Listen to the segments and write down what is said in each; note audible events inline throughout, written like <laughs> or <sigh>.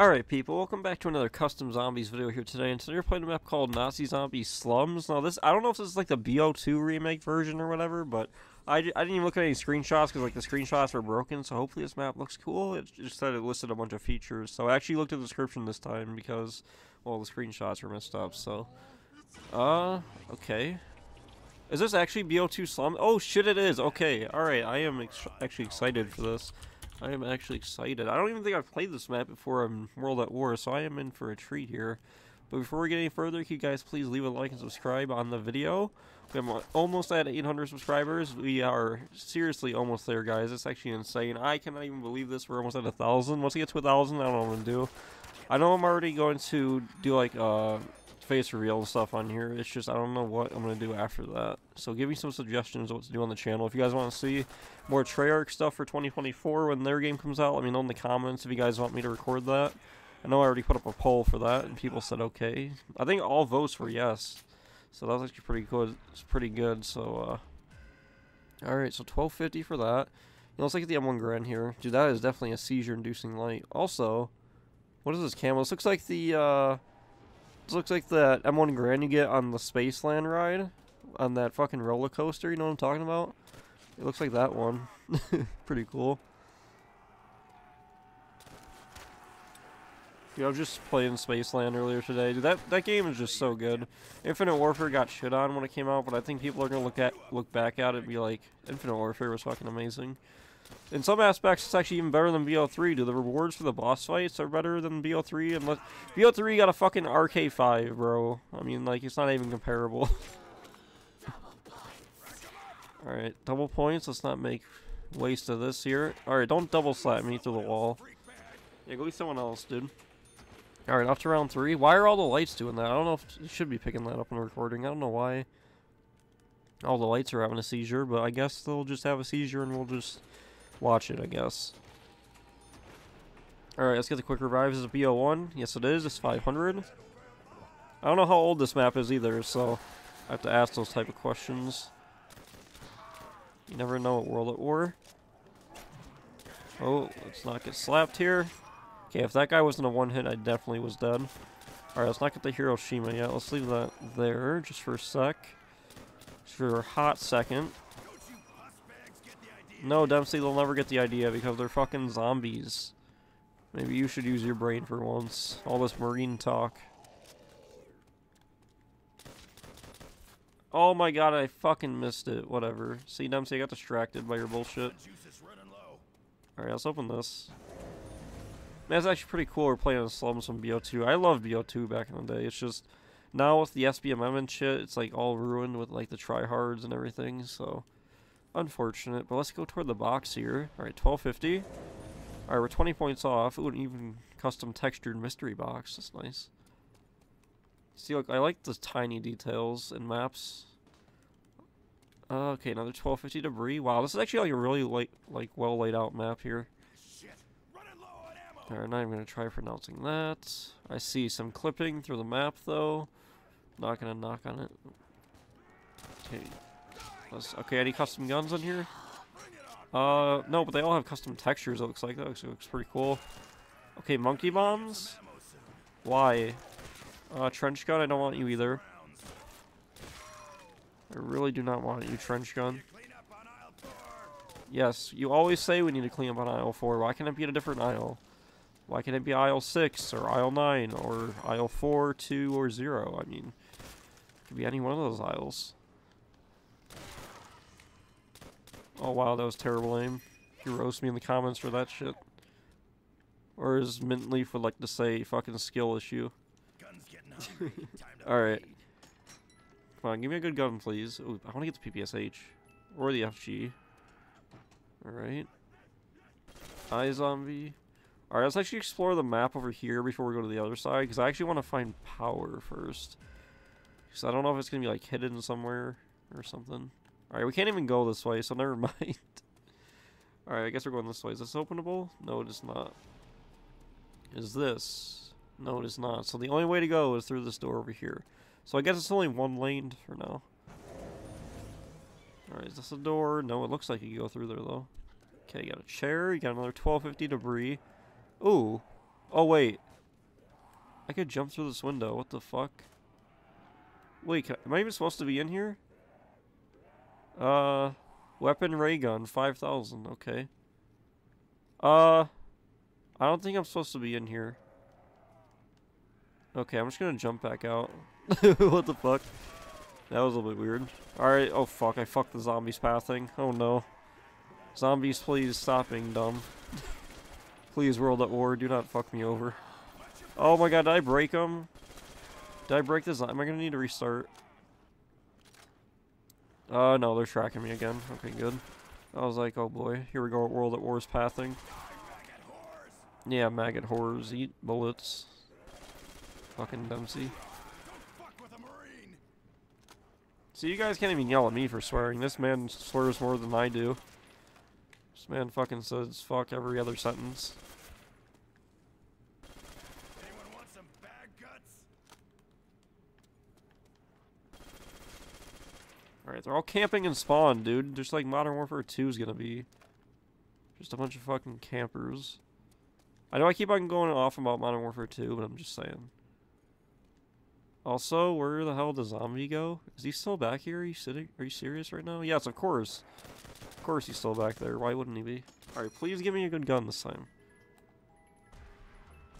Alright people, welcome back to another custom zombies video here today, and today we're playing a map called Nazi Zombie Slums. Now this, I don't know if this is like the BO2 remake version or whatever, but I, I didn't even look at any screenshots because like the screenshots were broken, so hopefully this map looks cool. It just said it listed a bunch of features, so I actually looked at the description this time because, well, the screenshots were messed up, so. Uh, okay. Is this actually BO2 Slum? Oh shit it is, okay, alright, I am ex actually excited for this. I am actually excited. I don't even think I've played this map before in World at War, so I am in for a treat here. But before we get any further, can you guys please leave a like and subscribe on the video? We're almost at 800 subscribers. We are seriously almost there, guys. It's actually insane. I cannot even believe this. We're almost at a 1,000. Once we get to a 1,000, I don't know what I'm going to do. I know I'm already going to do, like, uh, face reveal stuff on here. It's just I don't know what I'm going to do after that. So give me some suggestions what to do on the channel. If you guys want to see more Treyarch stuff for 2024 when their game comes out, let me know in the comments if you guys want me to record that. I know I already put up a poll for that, and people said okay. I think all votes were yes. So that was actually pretty good. It's pretty good, so, uh... Alright, so 1250 for that. You know, let's look at the M1 Garand here. Dude, that is definitely a seizure-inducing light. Also, what is this camo? This looks like the, uh... This looks like that M1 Garand you get on the Spaceland ride. On that fucking roller coaster, you know what I'm talking about? It looks like that one. <laughs> Pretty cool. Yeah, I was just playing Spaceland earlier today. Dude, that that game is just so good. Infinite Warfare got shit on when it came out, but I think people are gonna look at look back at it and be like, Infinite Warfare was fucking amazing. In some aspects, it's actually even better than BO3. Do the rewards for the boss fights are better than BO3? Unless BO3 got a fucking RK5, bro. I mean, like, it's not even comparable. <laughs> Alright, double points. Let's not make waste of this here. Alright, don't double slap me through the wall. Yeah, go with someone else, dude. Alright, off to round three. Why are all the lights doing that? I don't know if you should be picking that up in recording. I don't know why all the lights are having a seizure, but I guess they'll just have a seizure and we'll just watch it, I guess. Alright, let's get the quick revives. Is it BO1? Yes, it is. It's 500. I don't know how old this map is either, so I have to ask those type of questions. You never know at World at War. Oh, let's not get slapped here. Okay, if that guy wasn't a one-hit, I definitely was dead. Alright, let's not get the Hiroshima yet. Let's leave that there just for a sec. Just for a hot second. No, Dempsey, they'll never get the idea because they're fucking zombies. Maybe you should use your brain for once. All this marine talk. Oh my god, I fucking missed it. Whatever. See, Dempsey, I got distracted by your bullshit. Alright, let's open this. Man, it's actually pretty cool we're playing in slums from BO2. I loved BO2 back in the day. It's just, now with the SBMM and shit, it's like all ruined with like the tryhards and everything, so... Unfortunate, but let's go toward the box here. Alright, 1250. Alright, we're 20 points off. Ooh, an even custom textured mystery box. That's nice. See, look, I like the tiny details in maps. Uh, okay, another 1250 debris. Wow, this is actually like a really like, like well laid out map here. Alright, now I'm going to try pronouncing that. I see some clipping through the map, though. Not going to knock on it. Okay, Let's, okay, any custom guns in here? Uh, no, but they all have custom textures, it looks like. That looks, looks pretty cool. Okay, monkey bombs? Why? Uh, trench gun, I don't want you either. I really do not want you, trench gun. Yes, you always say we need to clean up on aisle 4. Why can't it be at a different aisle? Why can't it be aisle 6, or aisle 9, or aisle 4, 2, or 0? I mean, it could be any one of those aisles. Oh wow, that was terrible aim. You roast me in the comments for that shit. Or as Mint Leaf would like to say, fucking skill issue. <laughs> Alright. Come on, give me a good gun, please. Ooh, I want to get the PPSH. Or the FG. Alright. iZombie. Alright, let's actually explore the map over here before we go to the other side, because I actually want to find power first. Because I don't know if it's going to be, like, hidden somewhere or something. Alright, we can't even go this way, so <laughs> never mind. Alright, I guess we're going this way. Is this openable? No, it is not. Is this? No, it is not. So the only way to go is through this door over here. So I guess it's only one lane for now. Alright, is this a door? No, it looks like you go through there, though. Okay, you got a chair. You got another 1250 debris. Ooh. Oh, wait. I could jump through this window. What the fuck? Wait, can I, am I even supposed to be in here? Uh, weapon ray gun, 5,000. Okay. Uh, I don't think I'm supposed to be in here. Okay, I'm just gonna jump back out. <laughs> what the fuck? That was a little bit weird. Alright, oh fuck, I fucked the zombies pathing. Oh no. Zombies, please stop being dumb. <laughs> please, World at War, do not fuck me over. Oh my god, did I break them? Did I break this? Am I gonna need to restart? Uh, no, they're tracking me again. Okay, good. I was like, oh boy, here we go, World at War's pathing. Yeah, maggot horrors eat bullets. Fucking Dempsey. See, you guys can't even yell at me for swearing. This man swears more than I do. This man fucking says fuck every other sentence. Alright, they're all camping in spawn, dude. Just like Modern Warfare 2 is gonna be. Just a bunch of fucking campers. I know I keep on going off about Modern Warfare 2, but I'm just saying. Also, where the hell does Zombie go? Is he still back here? Are you sitting? Are you serious right now? Yes, of course. Of course he's still back there. Why wouldn't he be? Alright, please give me a good gun this time.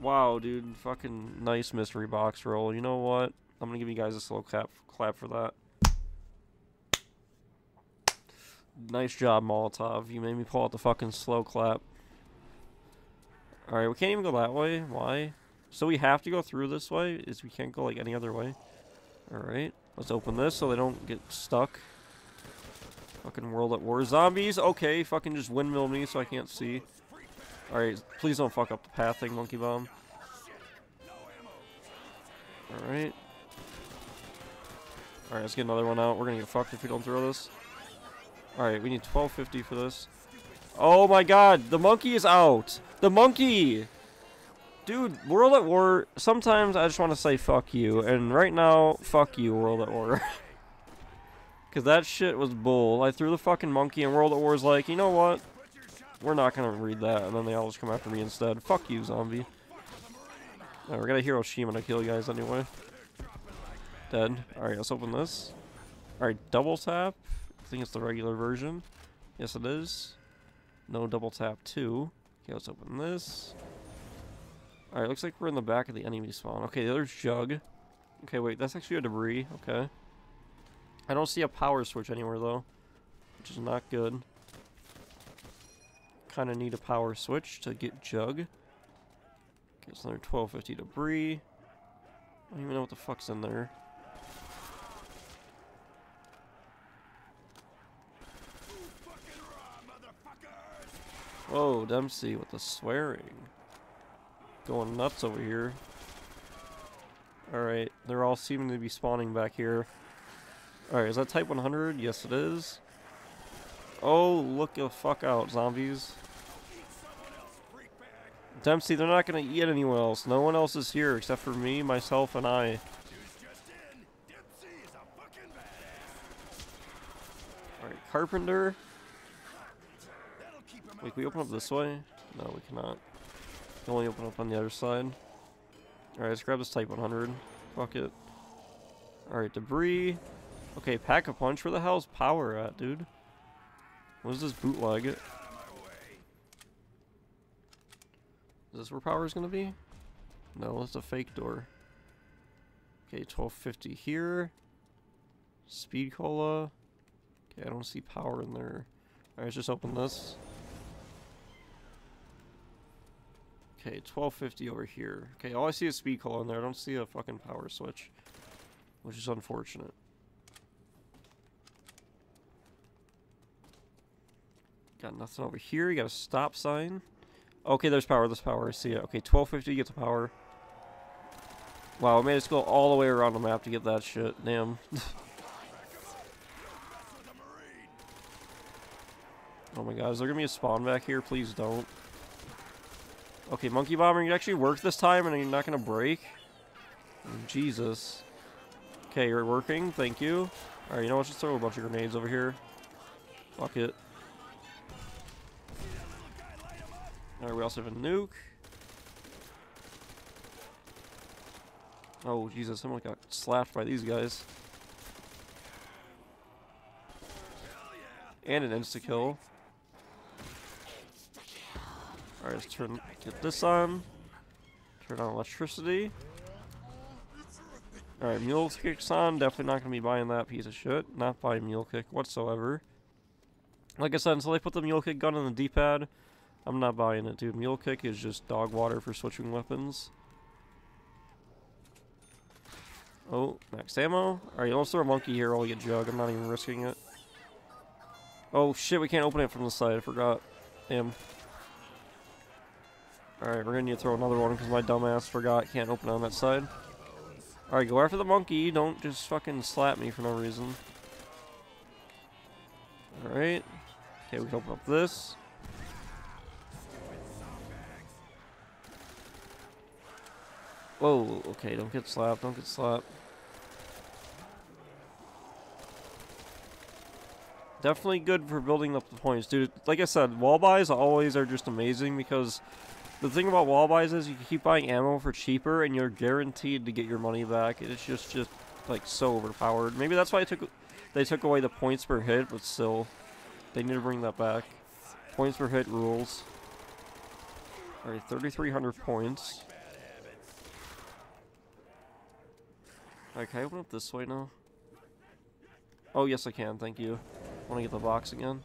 Wow, dude. Fucking nice mystery box roll. You know what? I'm gonna give you guys a slow clap, clap for that. Nice job, Molotov. You made me pull out the fucking slow clap. Alright, we can't even go that way. Why? So we have to go through this way? Is we can't go like any other way? Alright. Let's open this so they don't get stuck. Fucking World at War. Zombies? Okay, fucking just windmill me so I can't see. Alright, please don't fuck up the pathing, Monkey Bomb. Alright. Alright, let's get another one out. We're gonna get fucked if we don't throw this. Alright, we need 1250 for this. Oh my god, the monkey is out! The monkey! Dude, World at War, sometimes I just want to say fuck you, and right now, fuck you, World at War. <laughs> Because that shit was bull. I threw the fucking monkey, and World at War is like, you know what? We're not going to read that, and then they all just come after me instead. Fuck you, zombie. Right, we're gonna Hiroshima to kill you guys anyway. Dead. Alright, let's open this. Alright, double tap. I think it's the regular version. Yes, it is. No double tap two. Okay, let's open this. Alright, looks like we're in the back of the enemy spawn. Okay, there's Jug. Okay, wait, that's actually a debris. Okay. I don't see a power switch anywhere, though. Which is not good. Kind of need a power switch to get Jug. Okay, it's another 1250 debris. I don't even know what the fuck's in there. Whoa, Dempsey with the swearing. Going nuts over here. Alright, they're all seeming to be spawning back here. Alright, is that Type 100? Yes, it is. Oh, look the fuck out, zombies. Dempsey, they're not gonna eat anyone else. No one else is here except for me, myself, and I. Alright, Carpenter. Wait, can we open up this way? No, we cannot. Can only open up on the other side. Alright, let's grab this Type 100. Fuck it. Alright, debris. Okay, pack a punch. Where the hell's power at, dude? What is this bootleg? Is this where power is gonna be? No, it's a fake door. Okay, 1250 here. Speed cola. Okay, I don't see power in there. Alright, let's just open this. Okay, 1250 over here. Okay, all I see is speed cola in there. I don't see a fucking power switch. Which is unfortunate. Got nothing over here. You got a stop sign. Okay, there's power. There's power. I see it. Okay, 1250 gets power. Wow, I made us go all the way around the map to get that shit. Damn. <laughs> oh my god, is there gonna be a spawn back here? Please don't. Okay, Monkey Bomber, you actually worked this time and you're not to break? Jesus. Okay, you're working. Thank you. Alright, you know what? Just throw a bunch of grenades over here. Fuck it. Alright, we also have a nuke. Oh, Jesus, someone got slapped by these guys. And an insta-kill. Alright, let's turn, get this on. Turn on electricity. Alright, mule kick's on. Definitely not to be buying that piece of shit. Not buying mule kick whatsoever. Like I said, until they put the mule kick gun on the D-pad, I'm not buying it, dude. Mule kick is just dog water for switching weapons. Oh, max ammo. Alright, let's throw a monkey here while we get jug. I'm not even risking it. Oh shit, we can't open it from the side. I forgot. Damn. Alright, we're gonna need to throw another one because my dumbass forgot can't open on that side. Alright, go after the monkey. Don't just fucking slap me for no reason. Alright. Okay, we can open up this. Whoa, okay, don't get slapped, don't get slapped. Definitely good for building up the points. Dude, like I said, wall buys always are just amazing because the thing about wall buys is you keep buying ammo for cheaper and you're guaranteed to get your money back. It's just, just like, so overpowered. Maybe that's why I took, they took away the points per hit, but still, they need to bring that back. Points per hit rules. Alright, 3,300 points. Alright, can I open up this way now? Oh, yes I can, thank you. Want to get the box again?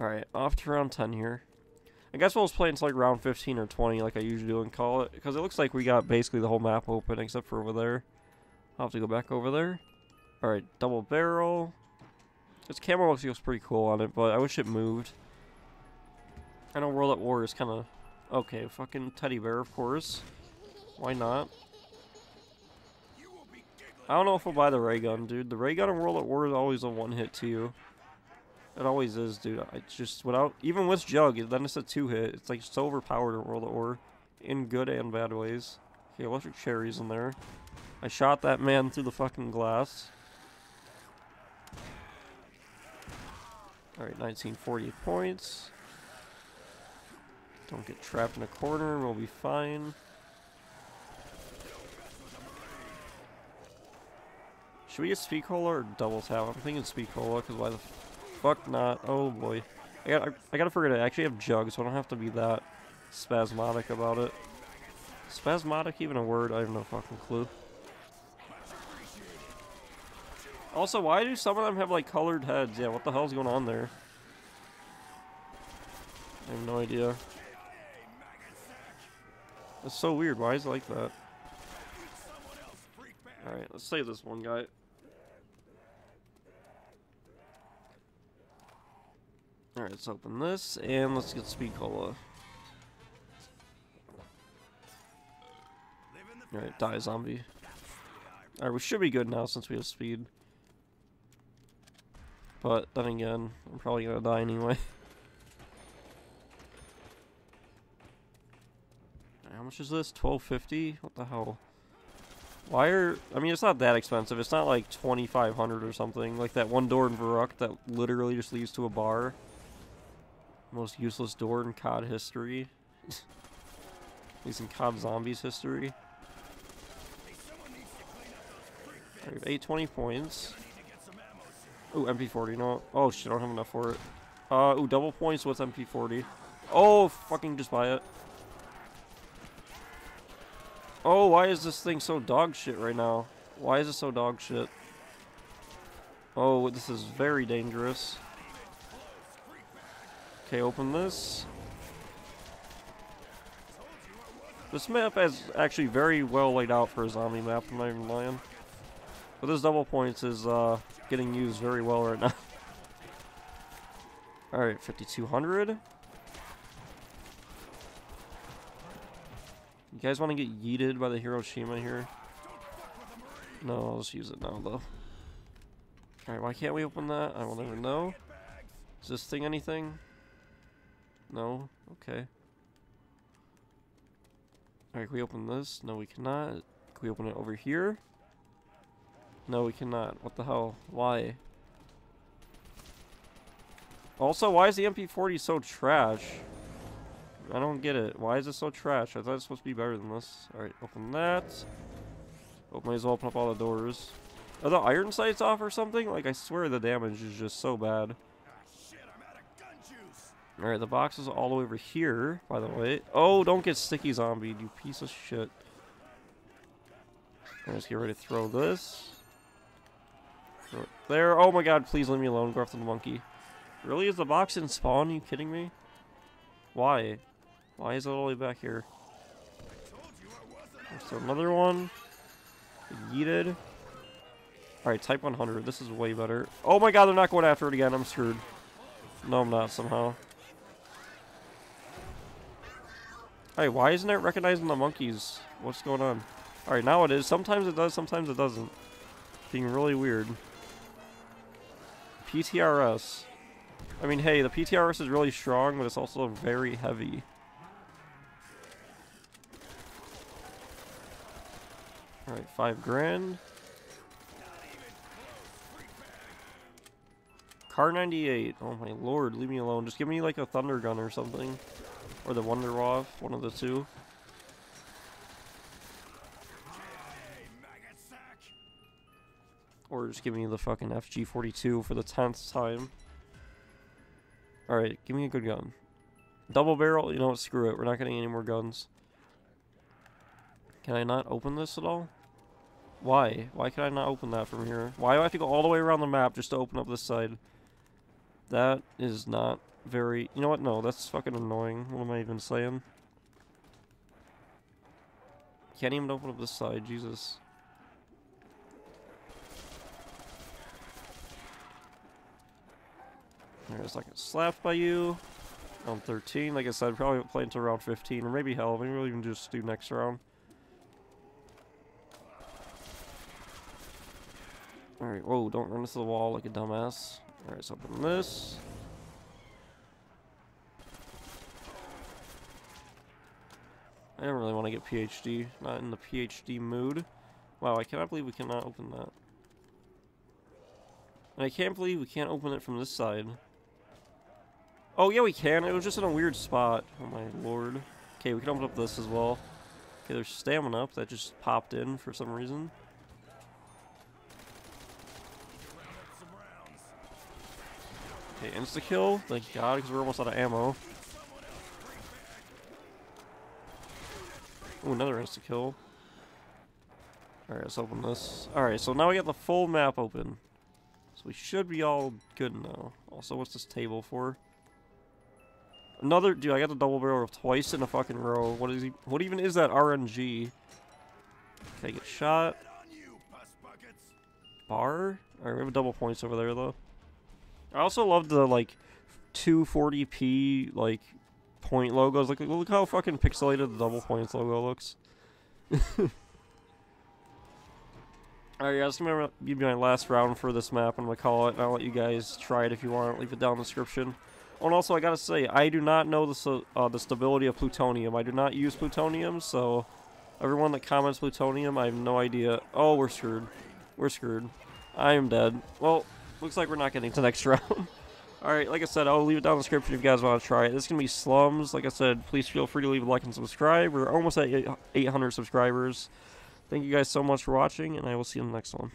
Alright, off to round 10 here. I guess we'll just play until like round 15 or 20 like I usually do and call it. Because it looks like we got basically the whole map open except for over there. I'll have to go back over there. Alright, double barrel. This camera looks, looks pretty cool on it, but I wish it moved. I know World at War is kind of... Okay, fucking teddy bear, of course. Why not? I don't know if I'll buy the ray gun, dude. The ray gun in World at War is always a one-hit too. It always is, dude. I just without even with Jug, then it's a two-hit. It's like so overpowered in World at War, in good and bad ways. Okay, electric cherries in there. I shot that man through the fucking glass. Alright, 1940 points. Don't get trapped in a corner, we'll be fine. Should we get speed cola or double tap? I'm thinking speed cola, because why the fuck not? Oh boy. I got I, gotta forget it. I actually have jugs, so I don't have to be that spasmodic about it. Spasmodic even a word? I have no fucking clue. Also, why do some of them have like colored heads? Yeah, what the hell's going on there? I have no idea. That's so weird. Why is it like that? Alright, let's save this one guy. Alright, let's open this, and let's get Speed Cola. Alright, die zombie. Alright, we should be good now since we have speed. But, then again, I'm probably gonna die anyway. <laughs> How much is this? 1250? What the hell? Why are... I mean, it's not that expensive. It's not like 2500 or something. Like that one door in Verruckt that literally just leads to a bar. Most useless door in COD history. <laughs> At least in COD Zombies history. I have 820 points. Ooh, MP40, no. Oh shit, I don't have enough for it. Uh, ooh, double points with MP40. Oh, fucking just buy it. Oh, why is this thing so dog shit right now? Why is it so dog shit? Oh, this is very dangerous. Okay, open this. This map is actually very well laid out for a zombie map, I'm not even lying. But this double points is uh, getting used very well right now. <laughs> Alright, 5200. You guys want to get yeeted by the Hiroshima here? No, I'll just use it now though. Alright, why can't we open that? I will never know. Is this thing anything? No? Okay. Alright, can we open this? No, we cannot. Can we open it over here? No, we cannot. What the hell? Why? Also, why is the MP40 so trash? I don't get it. Why is it so trash? I thought it was supposed to be better than this. Alright, open that. Oh, might as well open up all the doors. Are the iron sights off or something? Like, I swear the damage is just so bad. Alright, the box is all the way over here, by the way. Oh, don't get sticky zombie, you piece of shit. Let's get ready to throw this. Throw there. Oh my god, please leave me alone. After the monkey. Really? Is the box in spawn? Are you kidding me? Why? Why is it all the way back here? There's another one. Yeeted. Alright, type 100. This is way better. Oh my god, they're not going after it again. I'm screwed. No, I'm not somehow. Hey, why isn't it recognizing the monkeys? What's going on? Alright, now it is. Sometimes it does, sometimes it doesn't. Being really weird. PTRS. I mean, hey, the PTRS is really strong, but it's also very heavy. Alright, five grand. Kar 98. Oh my lord, leave me alone. Just give me like a thunder gun or something. Or the wonder Wunderwaffe, one of the two. Or just give me the fucking FG42 for the 10th time. Alright, give me a good gun. Double barrel, you know what, screw it. We're not getting any more guns. Can I not open this at all? Why? Why can I not open that from here? Why do I have to go all the way around the map just to open up this side? That is not very... You know what? No, that's fucking annoying. What am I even saying? Can't even open up this side, Jesus. There's like a slapped by you. Round 13, like I said, probably play until round 15, or maybe hell, maybe we'll even just do next round. Alright, whoa, don't run into the wall like a dumbass. Alright, open this. I don't really want to get PhD. Not in the PhD mood. Wow, I cannot believe we cannot open that. And I can't believe we can't open it from this side. Oh, yeah, we can. It was just in a weird spot. Oh, my lord. Okay, we can open up this as well. Okay, there's stamina up that just popped in for some reason. Okay, insta-kill. Thank God, because we're almost out of ammo. Ooh, another insta-kill. Alright, let's open this. Alright, so now we got the full map open. So we should be all good now. Also, what's this table for? Another, dude, I got the double barrel twice in a fucking row. What is he, what even is that RNG? Okay, get shot. Bar? Alright, we have double points over there, though. I also love the, like, 240p, like, point logos. Look, look how fucking pixelated the double points logo looks. <laughs> Alright guys, gonna be my last round for this map, I'm gonna call it, and I'll let you guys try it if you want, leave it down in the description. Oh, and also, I gotta say, I do not know the, uh, the stability of plutonium. I do not use plutonium, so everyone that comments plutonium, I have no idea. Oh, we're screwed. We're screwed. I am dead. Well, looks like we're not getting to the next <laughs> round. Alright, like I said, I'll leave it down in the description if you guys want to try it. This is going to be Slums. Like I said, please feel free to leave a like and subscribe. We're almost at 800 subscribers. Thank you guys so much for watching, and I will see you in the next one.